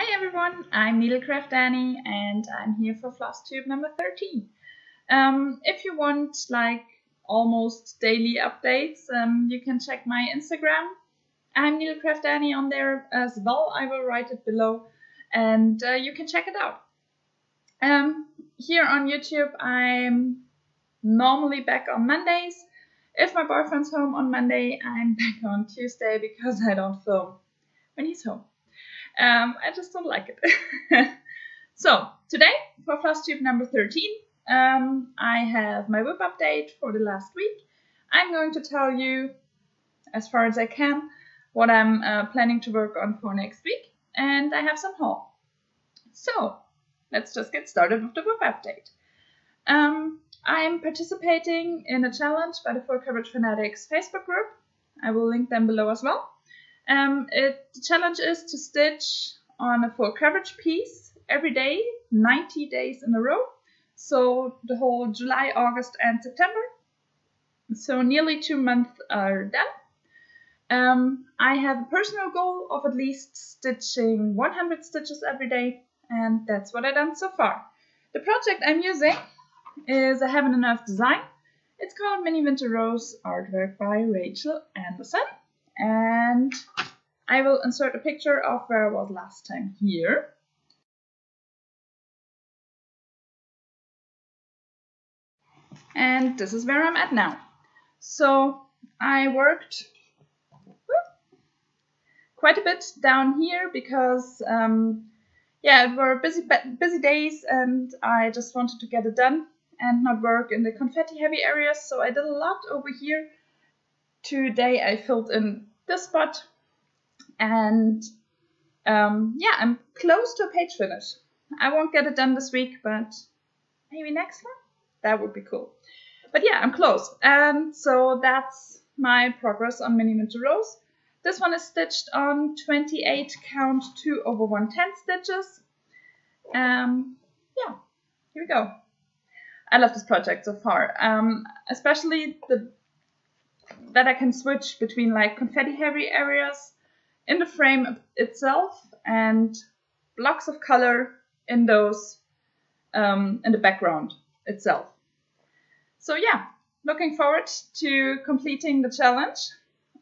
Hi everyone, I'm Needlecraft Dani and I'm here for floss tube number 13. Um, if you want like almost daily updates, um, you can check my Instagram. I'm Needlecraft Dani on there as well. I will write it below and uh, you can check it out. Um, here on YouTube, I'm normally back on Mondays. If my boyfriend's home on Monday, I'm back on Tuesday because I don't film when he's home. Um, I just don't like it. so today for Flosstube number 13, um, I have my WIP update for the last week. I'm going to tell you, as far as I can, what I'm uh, planning to work on for next week, and I have some haul. So let's just get started with the WIP update. Um, I'm participating in a challenge by the Full Coverage Fanatics Facebook group. I will link them below as well. Um, it, the challenge is to stitch on a full coverage piece every day, 90 days in a row. So the whole July, August, and September. So nearly two months are done. Um, I have a personal goal of at least stitching 100 stitches every day, and that's what I've done so far. The project I'm using is a Heaven and Earth design. It's called Mini Winter Rose, artwork by Rachel Anderson. And I will insert a picture of where I was last time here. And this is where I'm at now. So I worked quite a bit down here because um, yeah, it were busy busy days and I just wanted to get it done and not work in the confetti heavy areas. So I did a lot over here. Today I filled in this spot and um, yeah, I'm close to a page finish. I won't get it done this week, but maybe next one? That would be cool. But yeah, I'm close. And so that's my progress on Mini Winter Rose. This one is stitched on 28 count 2 over 110 stitches. Um, yeah, here we go. I love this project so far, um, especially the that I can switch between like confetti heavy areas in the frame itself and blocks of color in those um, in the background itself. So yeah, looking forward to completing the challenge.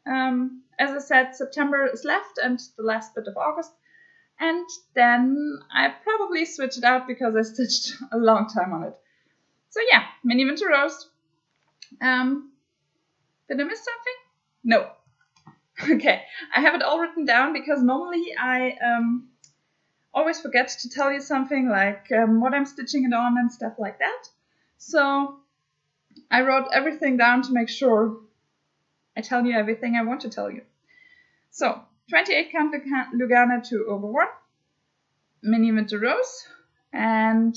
Um, as I said, September is left and the last bit of August. And then I probably switch it out because I stitched a long time on it. So yeah, mini winter rose. Um, did I miss something? No. Okay, I have it all written down because normally I um, always forget to tell you something like um, what I'm stitching it on and stuff like that. So I wrote everything down to make sure I tell you everything I want to tell you. So 28 count Lugana 2 over 1, mini winter rose, and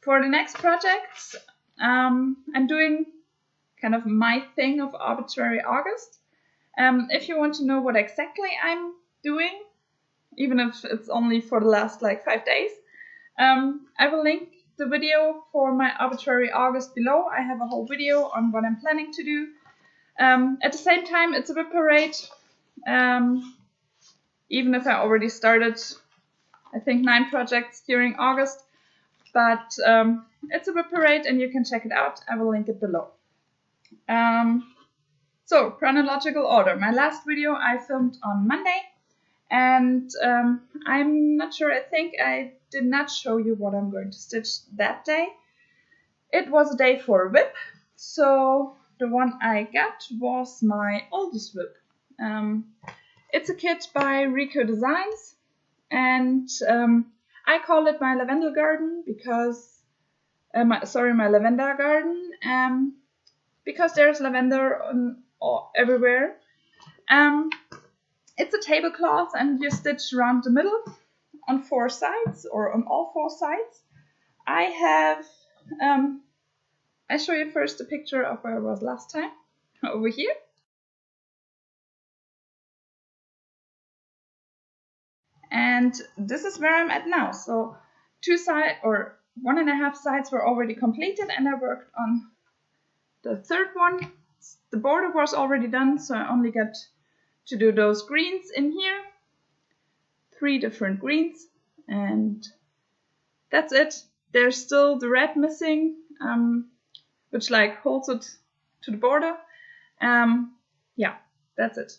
for the next projects, um, I'm doing kind of my thing of arbitrary August. Um, if you want to know what exactly I'm doing, even if it's only for the last like five days, um, I will link the video for my arbitrary August below. I have a whole video on what I'm planning to do. Um, at the same time, it's a WIP parade. Um, even if I already started, I think nine projects during August, but um, it's a WIP parade and you can check it out. I will link it below. Um, so, chronological order. My last video I filmed on Monday, and um, I'm not sure, I think I did not show you what I'm going to stitch that day. It was a day for a whip, so the one I got was my oldest whip. Um, it's a kit by Rico Designs, and um, I call it my lavender garden because, uh, my, sorry, my lavender garden. Um, because there's lavender on, everywhere. Um, it's a tablecloth and you stitch around the middle on four sides or on all four sides. I have, um, I show you first a picture of where I was last time, over here. And this is where I'm at now. So two side or one and a half sides were already completed and I worked on the third one, the border was already done, so I only got to do those greens in here. Three different greens. and that's it. There's still the red missing, um, which like holds it to the border. Um, yeah, that's it.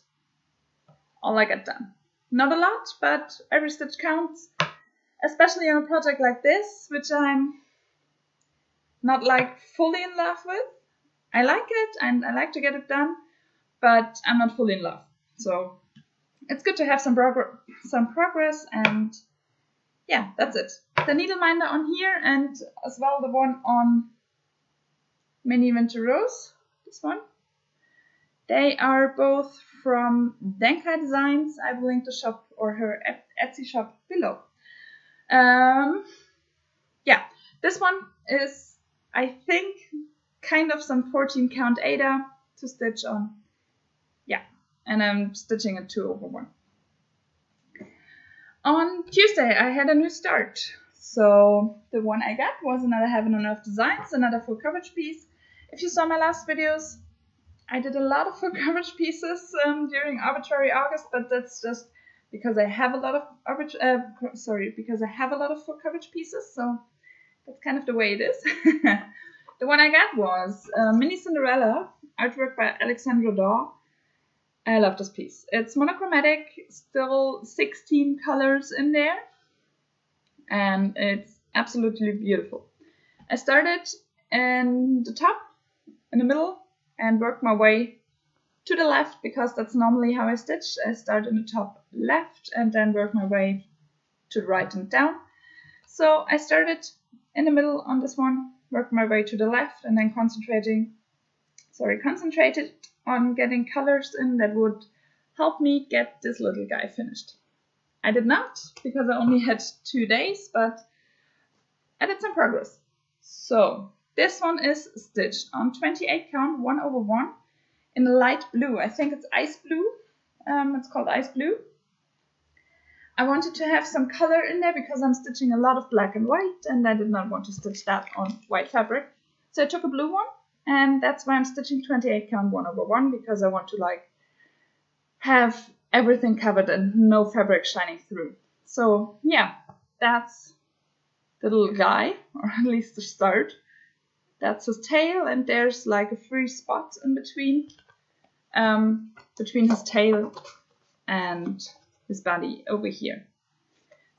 All I get done. Not a lot, but every stitch counts, especially on a project like this, which I'm not like fully in love with. I like it and I like to get it done, but I'm not fully in love. So it's good to have some, progr some progress and yeah, that's it. The needle minder on here and as well the one on Mini Winter Rose, this one. They are both from Denkai Designs. I will link the shop or her Etsy shop below. Um, yeah, this one is, I think, kind of some 14 count Aida to stitch on. Yeah, and I'm stitching a 2 over 1. On Tuesday, I had a new start. So the one I got was another Heaven and Earth Designs, another full coverage piece. If you saw my last videos, I did a lot of full coverage pieces um, during arbitrary August, but that's just because I have a lot of uh, sorry, because I have a lot of full coverage pieces, so that's kind of the way it is. the one I got was uh, Mini Cinderella, artwork by Alexandra Dawe. I love this piece. It's monochromatic, still 16 colors in there, and it's absolutely beautiful. I started in the top, in the middle, and worked my way to the left because that's normally how I stitch. I start in the top left and then work my way to the right and down. So I started in the middle on this one, worked my way to the left and then concentrating, sorry, concentrated on getting colors in that would help me get this little guy finished. I did not because I only had two days, but I did some progress. So this one is stitched on 28 count 1 over 1 in a light blue. I think it's ice blue. Um, it's called ice blue. I wanted to have some color in there because I'm stitching a lot of black and white and I did not want to stitch that on white fabric. So I took a blue one and that's why I'm stitching 28 count 1 over 1 because I want to like have everything covered and no fabric shining through. So yeah, that's the little guy, or at least the start. That's his tail, and there's like a free spot in between, um, between his tail and his body over here.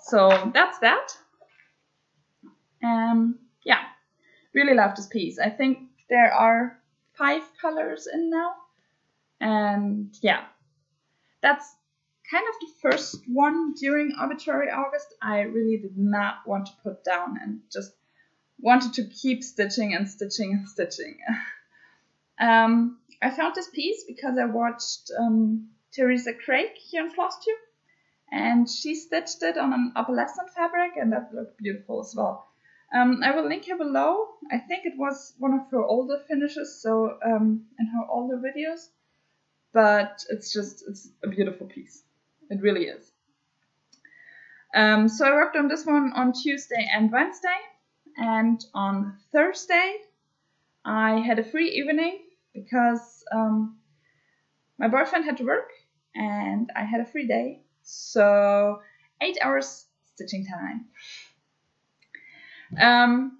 So that's that. Um, yeah, really love this piece. I think there are five colors in now, and yeah, that's kind of the first one during arbitrary August I really did not want to put down and just wanted to keep stitching and stitching and stitching. um, I found this piece because I watched um, Theresa Craig here in FlossTube, and she stitched it on an opalescent fabric, and that looked beautiful as well. Um, I will link her below. I think it was one of her older finishes, so um, in her older videos, but it's just it's a beautiful piece. It really is. Um, so I worked on this one on Tuesday and Wednesday. And on Thursday, I had a free evening because um, my boyfriend had to work and I had a free day. So, eight hours stitching time. Um,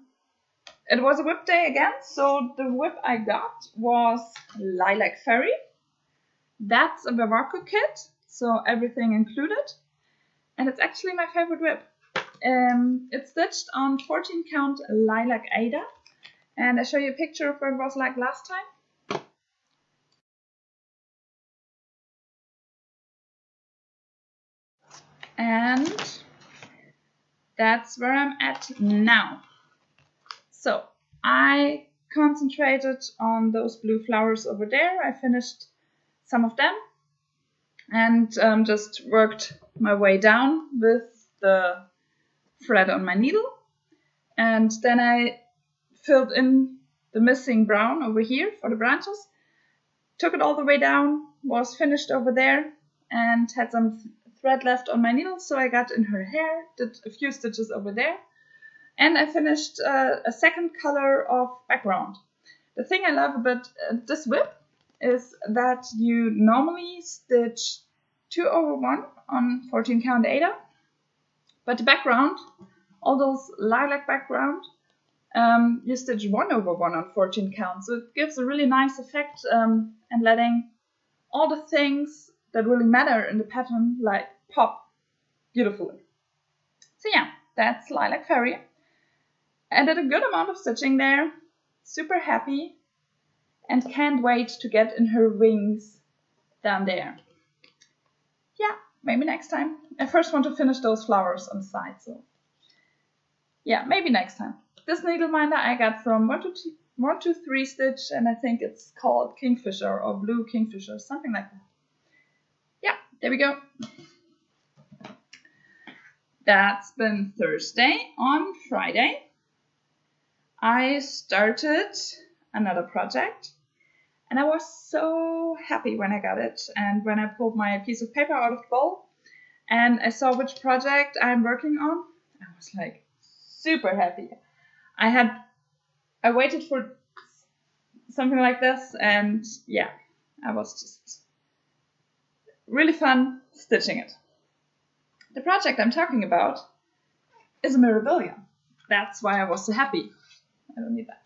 it was a whip day again, so the whip I got was Lilac Fairy. That's a Vervaco kit, so everything included. And it's actually my favorite whip. Um, it's stitched on 14 count lilac Aida. And I show you a picture of what it was like last time. And that's where I'm at now. So I concentrated on those blue flowers over there. I finished some of them and um, just worked my way down with the thread on my needle. And then I filled in the missing brown over here for the branches, took it all the way down, was finished over there, and had some thread left on my needle, so I got in her hair, did a few stitches over there, and I finished uh, a second color of background. The thing I love about uh, this whip is that you normally stitch 2 over 1 on 14 count Aida, But the background, all those lilac background, um, you stitch 1 over 1 on 14 count. So it gives a really nice effect um, and letting all the things that really matter in the pattern like pop beautifully. So yeah, that's Lilac Fairy. I did a good amount of stitching there, super happy, and can't wait to get in her wings down there. Yeah, maybe next time. I first want to finish those flowers on the side, so yeah, maybe next time. This needle minder I got from 123 Stitch, and I think it's called Kingfisher or Blue Kingfisher, something like that. There we go. That's been Thursday. On Friday, I started another project and I was so happy when I got it and when I pulled my piece of paper out of the bowl and I saw which project I'm working on. I was like super happy. I had I waited for something like this and yeah, I was just really fun stitching it. The project I'm talking about is a Mirabilia. That's why I was so happy. I don't need that.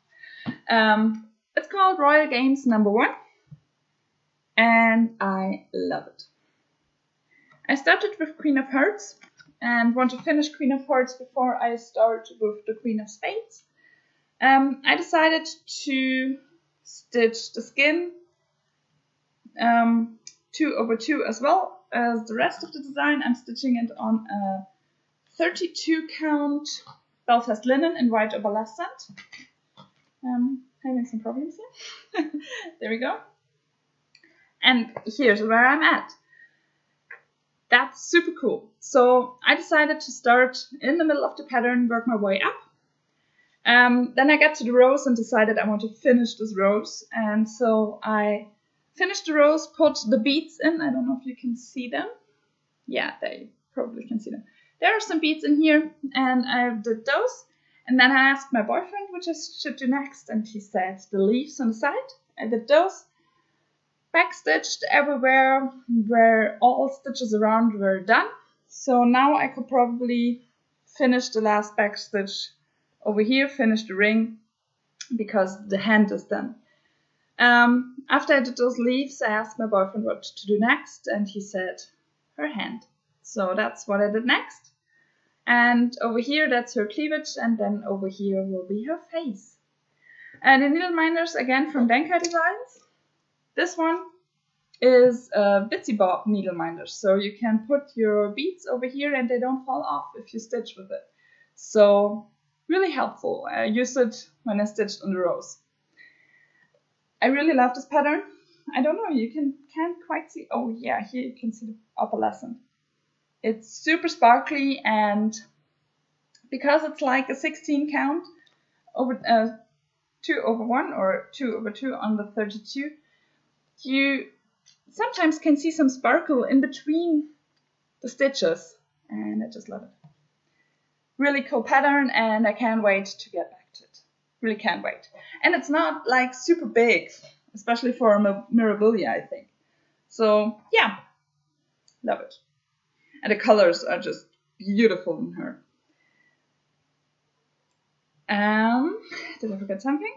Um, it's called Royal Games Number One, and I love it. I started with Queen of Hearts and want to finish Queen of Hearts before I start with the Queen of Spades. Um, I decided to stitch the skin um, 2 over 2 as well as the rest of the design. I'm stitching it on a 32 count Belfast linen in white opalescent. Um, having some problems here. there we go. And here's where I'm at. That's super cool. So I decided to start in the middle of the pattern, work my way up. Um, then I got to the rows and decided I want to finish this rows. And so I finished the rows, put the beads in. I don't know if you can see them. Yeah, they probably can see them. There are some beads in here, and I did those. And then I asked my boyfriend which I should do next, and he said the leaves on the side. I did those. Backstitched everywhere where all stitches around were done. So now I could probably finish the last backstitch over here, finish the ring, because the hand is done. Um, after I did those leaves, I asked my boyfriend what to do next, and he said, her hand. So that's what I did next. And over here, that's her cleavage, and then over here will be her face. And the needle minders, again from Denkai Designs. This one is a Bitsy Bob needle minder, so you can put your beads over here and they don't fall off if you stitch with it. So really helpful. I used it when I stitched on the rose. I really love this pattern. I don't know, you can can't quite see. Oh yeah, here you can see the opalescent. It's super sparkly and because it's like a 16 count over uh, 2 over 1 or 2 over 2 on the 32, you sometimes can see some sparkle in between the stitches and I just love it. Really cool pattern and I can't wait to get back. Really can't wait. And it's not like super big, especially for a Mirabilia, I think. So yeah, love it. And the colors are just beautiful in her. Um, did I forget something?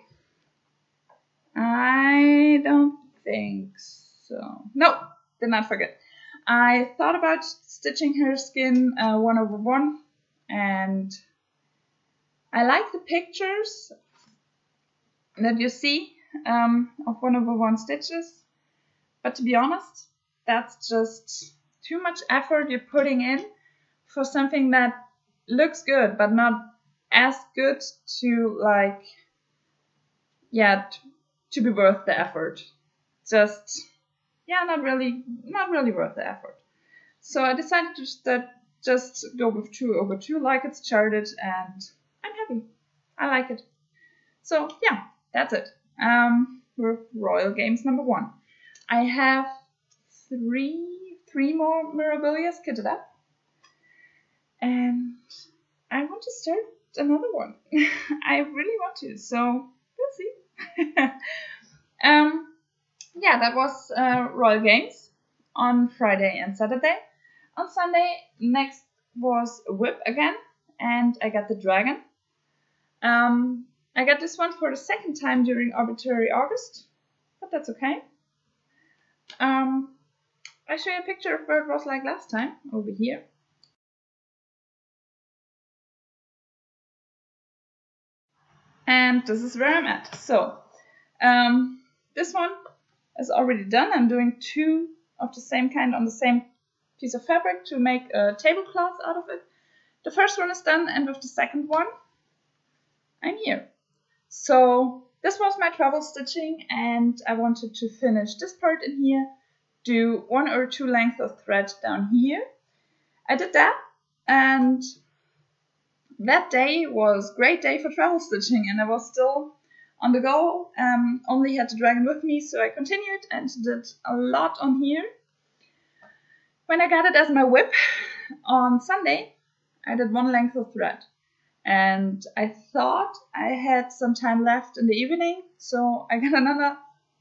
I don't think so. No, did not forget. I thought about stitching her skin uh, one over one, and I like the pictures that you see um, of one over one stitches. But to be honest, that's just too much effort you're putting in for something that looks good but not as good to like yeah to be worth the effort. Just yeah not really not really worth the effort. So i decided to just go with two over two like it's charted and i'm happy. I like it. So yeah that's it. Um, Royal Games number one. I have three, three more Mirabilias kitted up. And I want to start another one. I really want to, so we'll see. um, yeah, that was uh, Royal Games on Friday and Saturday. On Sunday, next was whip again, and I got the dragon. Um, I got this one for the second time during arbitrary August, but that's okay. Um, I show you a picture of where it was like last time, over here. And this is where I'm at. So, um, this one is already done. I'm doing two of the same kind on the same piece of fabric to make a tablecloth out of it. The first one is done, and with the second one, I'm here. So this was my travel stitching, and I wanted to finish this part in here, do one or two lengths of thread down here. I did that, and that day was great day for travel stitching, and I was still on the go. Um, only had the dragon with me, so I continued and did a lot on here. When I got it as my whip on Sunday, I did one length of thread. And I thought I had some time left in the evening, so I got another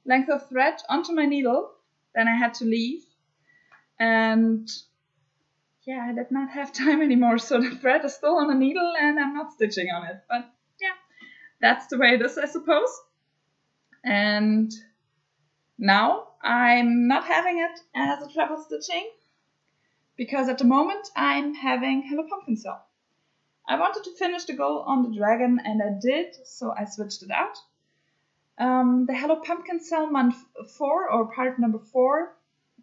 length of thread onto my needle. Then I had to leave. And yeah, I did not have time anymore, so the thread is still on the needle and I'm not stitching on it. But yeah, that's the way it is, I suppose. And now I'm not having it as a travel stitching because at the moment I'm having Hello Pumpkin SAL. I wanted to finish the goal on the dragon and I did, so I switched it out. Um, the Hello Pumpkin SAL month 4 or part number 4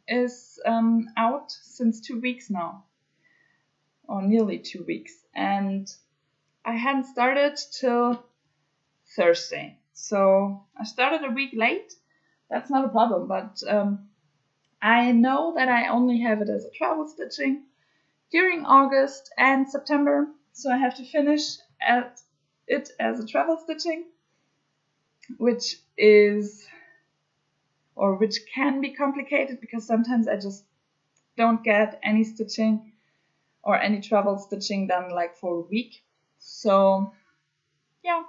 is um, out since two weeks now, or nearly two weeks, and I hadn't started till Thursday. So I started a week late. That's not a problem, but um, I know that I only have it as a travel stitching during August and September, so I have to finish at it as a travel stitching, which is or which can be complicated because sometimes I just don't get any stitching or any travel stitching done like for a week. So yeah,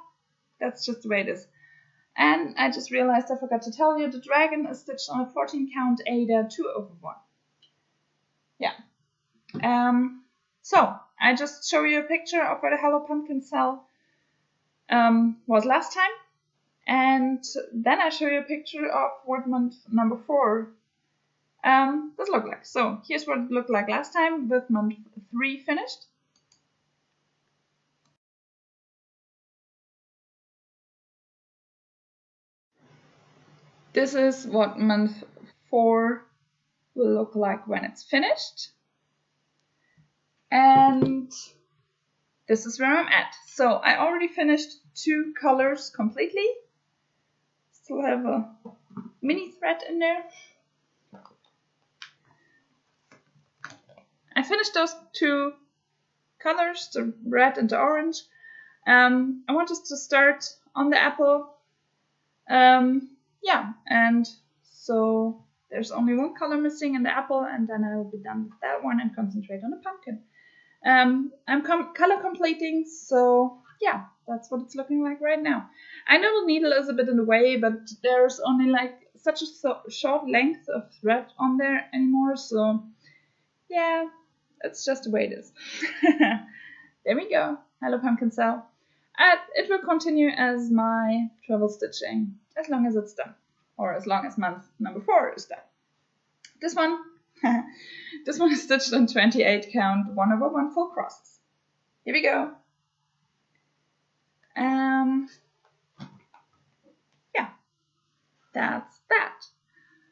that's just the way it is. And I just realized I forgot to tell you the dragon is stitched on a 14 count Aida 2 over 1. Yeah. Um, so I just show you a picture of where the Hello Pumpkin SAL um, was last time. And then I show you a picture of what month number 4 um, does look like. So here's what it looked like last time with month 3 finished. This is what month four will look like when it's finished. And this is where I'm at. So I already finished two colors completely. Still have a mini thread in there. I finished those two colors, the red and the orange. Um, I wanted to start on the apple um, yeah, and so there's only one color missing in the apple, and then I will be done with that one and concentrate on the pumpkin. Um, I'm com color completing, so yeah, that's what it's looking like right now. I know the needle is a bit in the way, but there's only like such a so short length of thread on there anymore, so yeah, it's just the way it is. there we go. Hello Pumpkin SAL. And it will continue as my travel stitching as long as it's done, or as long as month number four is done. This one, this one is stitched on 28 count 1 over 1 full crosses. Here we go. Um, yeah, that's that.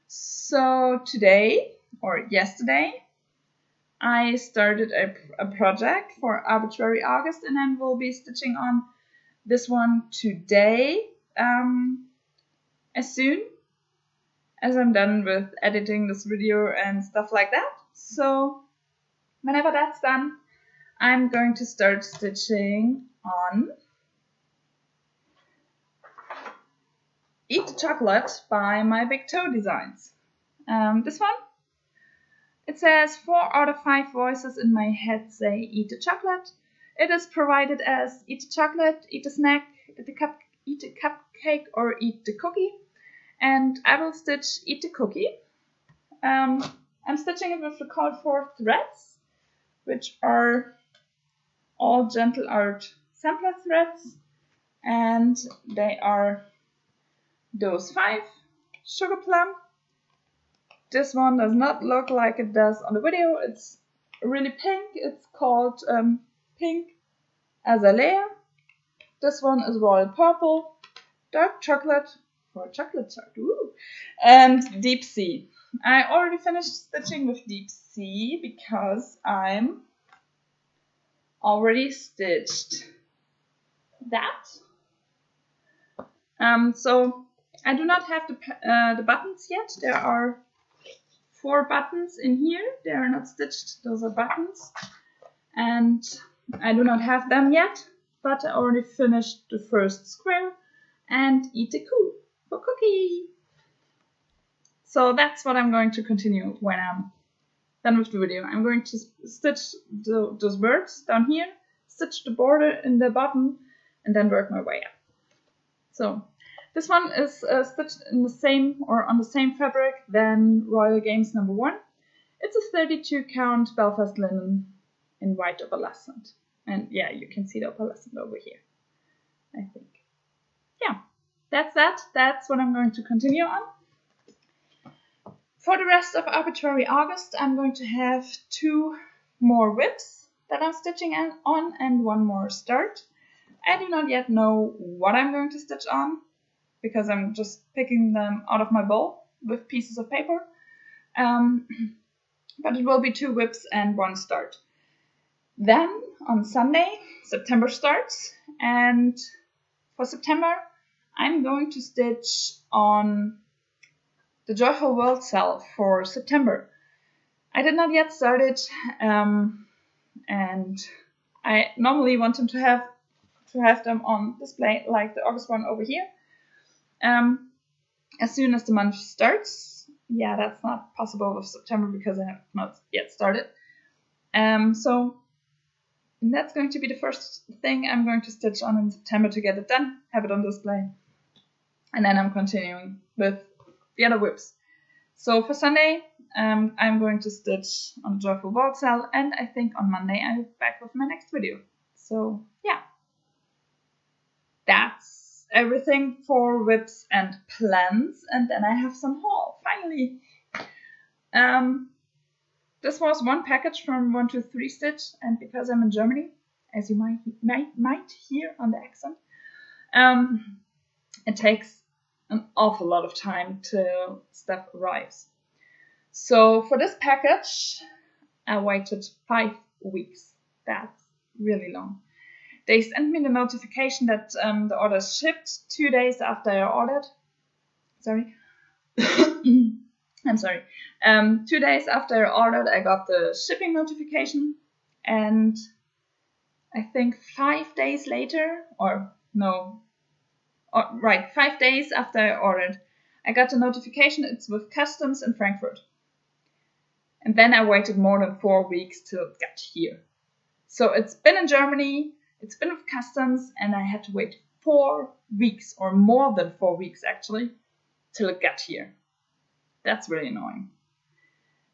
So today, or yesterday, I started a, a project for arbitrary August and then we'll be stitching on this one today. Um, as soon as I'm done with editing this video and stuff like that. So whenever that's done, I'm going to start stitching on Eat the Chocolate by My Big Toe Designs. Um, this one, it says four out of five voices in my head say eat the chocolate. It is provided as eat the chocolate, eat the snack, eat the cup, eat the cupcake, or eat the cookie and I will stitch Eat the Cookie. Um, I'm stitching it with the called for threads which are all gentle art sampler threads. And they are those five. Sugar plum. This one does not look like it does on the video. It's really pink. It's called um, pink azalea. This one is royal purple. Dark chocolate for chocolate chart and deep sea I already finished stitching with deep sea because I'm already stitched that. Um, so I do not have the, uh, the buttons yet. There are four buttons in here. They are not stitched. Those are buttons. And I do not have them yet, but I already finished the first square and coup for cookie. So that's what I'm going to continue when I'm done with the video. I'm going to stitch the, those birds down here, stitch the border in the bottom, and then work my way up. So this one is uh, stitched in the same or on the same fabric than Royal Games number one. It's a 32 count Belfast linen in white opalescent. And yeah, you can see the opalescent over here, I think. Yeah, that's that. That's what I'm going to continue on. For the rest of Arbitrary August, I'm going to have two more whips that I'm stitching on and one more start. I do not yet know what I'm going to stitch on because I'm just picking them out of my bowl with pieces of paper. Um, but it will be two whips and one start. Then on Sunday, September starts, and for September, I'm going to stitch on the Joyful World SAL for September. I did not yet start it, um, and I normally want them to have to have them on display like the August one over here. Um, as soon as the month starts, yeah, that's not possible with September because I have not yet started. Um, so that's going to be the first thing I'm going to stitch on in September to get it done, have it on display, and then I'm continuing with the other whips. So for Sunday, um, I'm going to stitch on the Joyful World SAL, and I think on Monday I'm back with my next video. So yeah, that's everything for whips and plans, and then I have some haul, finally. Um, this was one package from 123 Stitch, and because I'm in Germany, as you might, might, might hear on the accent, um, it takes an awful lot of time till stuff arrives. So for this package, I waited five weeks. That's really long. They sent me the notification that um, the order shipped two days after I ordered. Sorry. I'm sorry. Um, two days after I ordered, I got the shipping notification, and I think five days later, or no, Oh, right, five days after I ordered, I got a notification it's with customs in Frankfurt. And then I waited more than four weeks till it got here. So it's been in Germany, it's been with customs, and I had to wait four weeks, or more than four weeks actually, till it got here. That's really annoying.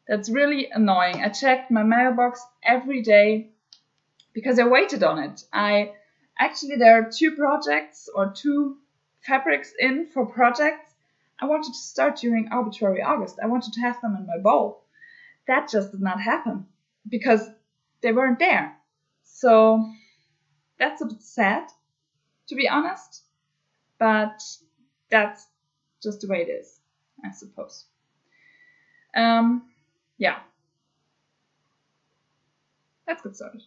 That's really annoying. I checked my mailbox every day because I waited on it. I actually there are two projects or two fabrics in for projects I wanted to start during arbitrary August. I wanted to have them in my bowl. That just did not happen because they weren't there. So that's a bit sad, to be honest. But that's just the way it is, I suppose. Um, yeah. Let's get started.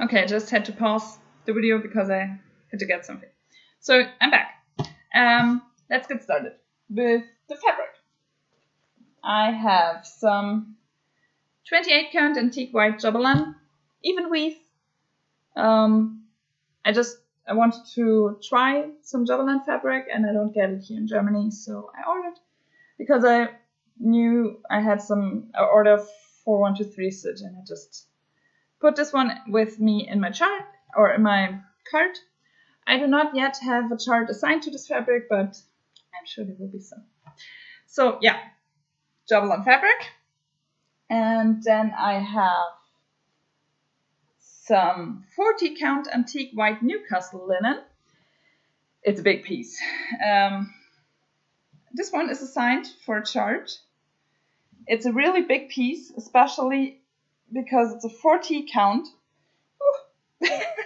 Okay, I just had to pause the video because I had to get something. So I'm back. Um, let's get started with the fabric. I have some 28 count antique white Jobelan, even weave. Um, I just I wanted to try some Jobelan fabric and I don't get it here in Germany, so I ordered because I knew I had some I order for one two three stitch and I just put this one with me in my chart or in my cart I do not yet have a chart assigned to this fabric, but I'm sure there will be some. So yeah, Jobelan fabric. And then I have some 40 count antique white Newcastle linen. It's a big piece. Um, this one is assigned for a chart. It's a really big piece, especially because it's a 40 count.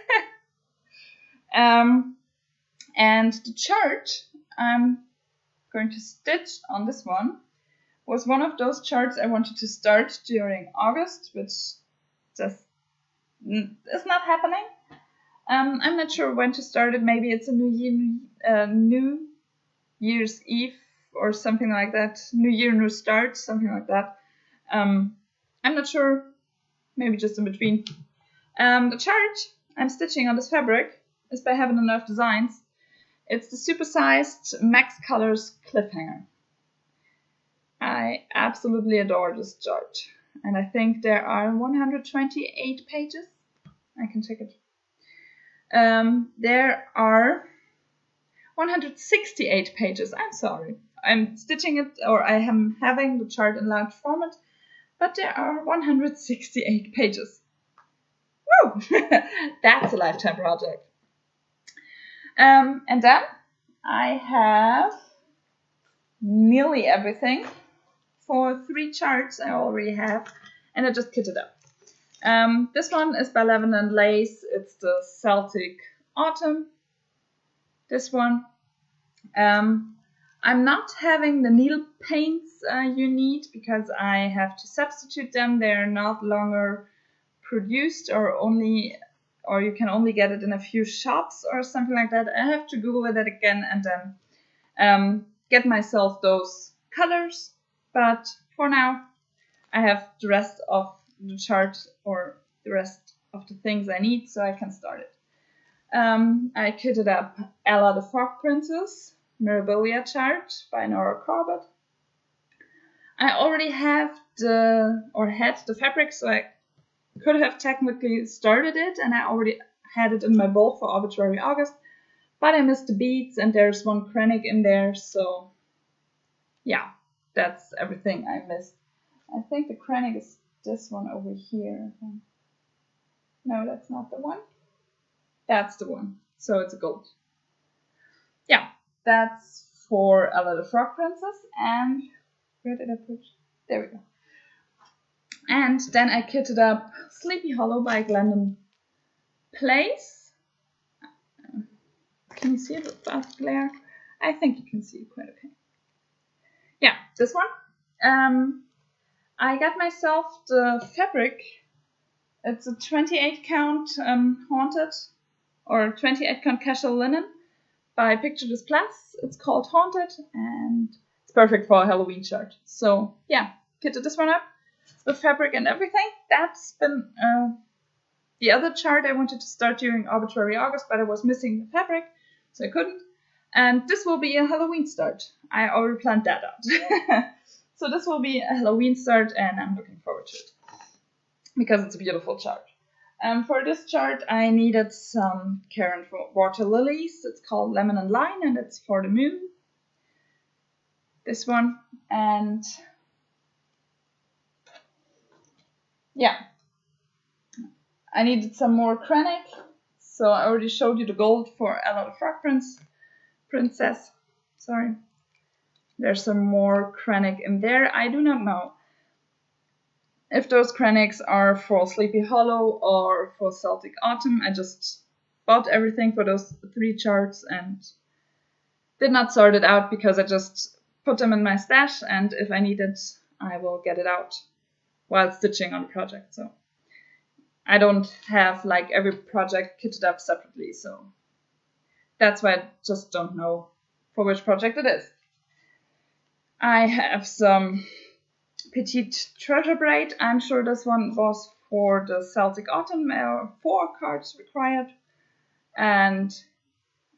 um, and the chart I'm going to stitch on this one was one of those charts I wanted to start during August, which just is not happening. Um, I'm not sure when to start it. Maybe it's a New Year, uh, New Year's Eve or something like that. New Year, New Start, something like that. Um, I'm not sure. Maybe just in between. Um, the chart I'm stitching on this fabric is by Heaven and Earth Designs. It's the supersized Max Colors Cliffhanger. I absolutely adore this chart. And I think there are 128 pages. I can check it. Um, there are 168 pages. I'm sorry. I'm stitching it, or I am having the chart in large format, but there are 168 pages. Woo! That's a lifetime project. Um, and then I have nearly everything for three charts I already have, and I just kitted up. Um, this one is by Lavender and Lace. It's the Celtic Autumn. This one. Um, I'm not having the needle paints uh, you need because I have to substitute them. They're not longer produced or only or you can only get it in a few shops or something like that. I have to Google it again and then um, get myself those colors. But for now, I have the rest of the chart or the rest of the things I need, so I can start it. Um, I kitted up Ella the Frog Princess, Mirabilia chart by Nora Corbett. I already have the, or had the fabric, so I could have technically started it and I already had it in my bowl for arbitrary August, but I missed the beads and there's one Kreinik in there, so yeah, that's everything I missed. I think the Kreinik is this one over here. No, that's not the one. That's the one. So it's a gold. Yeah, that's for Ella the Frog Princess. And where did I put? There we go. And then I kitted up Sleepy Hollow by Glendon Place. Can you see it without glare? I think you can see it quite okay. Yeah, this one. Um, I got myself the fabric. It's a 28 count um, haunted or 28 count Cashel linen by Picture This Plus. It's called Haunted and it's perfect for a Halloween shirt. So yeah, kitted this one up with fabric and everything. That's been uh, the other chart I wanted to start during arbitrary August, but I was missing the fabric, so I couldn't. And this will be a Halloween start. I already planned that out. so this will be a Halloween start, and I'm looking forward to it because it's a beautiful chart. Um, for this chart, I needed some Caron water lilies. It's called Lemon and Lime, and it's for the moon. This one, and yeah. I needed some more Kreinik, so I already showed you the gold for Ella the Frog Prince, Princess. Sorry. There's some more Kreinik in there. I do not know if those Kreiniks are for Sleepy Hollow or for Celtic Autumn. I just bought everything for those three charts and did not sort it out because I just put them in my stash and if I need it, I will get it out while stitching on the project. So I don't have like every project kitted up separately. So that's why I just don't know for which project it is. I have some Petite Treasure Braid. I'm sure this one was for the Celtic Autumn. There are four cards required. And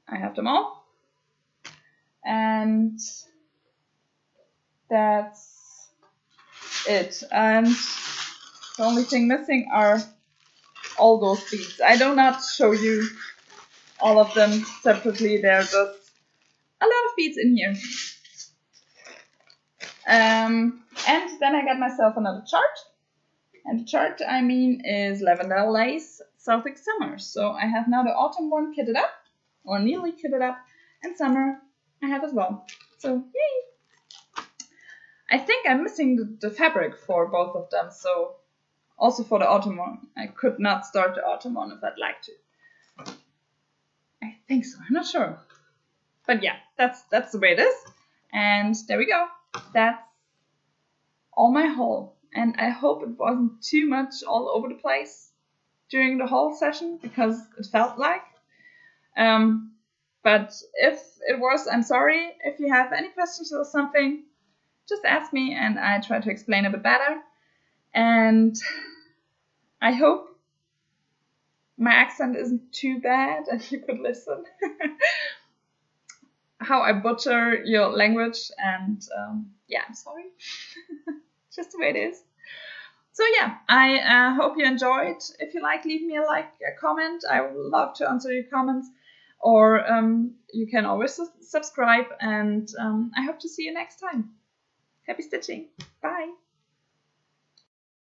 I have them all. And that's it. And the only thing missing are all those beads. I do not show you all of them separately. There's just a lot of beads in here. Um, and then I got myself another chart. And the chart I mean is Lavender Lace Celtic Summer. So I have now the autumn one kitted up, or nearly kitted up, and summer I have as well. So yay! I think I'm missing the, the fabric for both of them, so also for the autumn one. I could not start the autumn one if I'd like to. I think so, I'm not sure. But yeah, that's that's the way it is. And there we go. That's all my haul. And I hope it wasn't too much all over the place during the whole session because it felt like. Um, but if it was, I'm sorry. If you have any questions or something, just ask me and I try to explain a bit better. And I hope my accent isn't too bad and you could listen. How I butcher your language, and um, yeah, I'm sorry. Just the way it is. So yeah, I uh, hope you enjoyed. If you like, leave me a like, a comment. I would love to answer your comments. Or um, you can always subscribe, and um, I hope to see you next time. Happy stitching. Bye.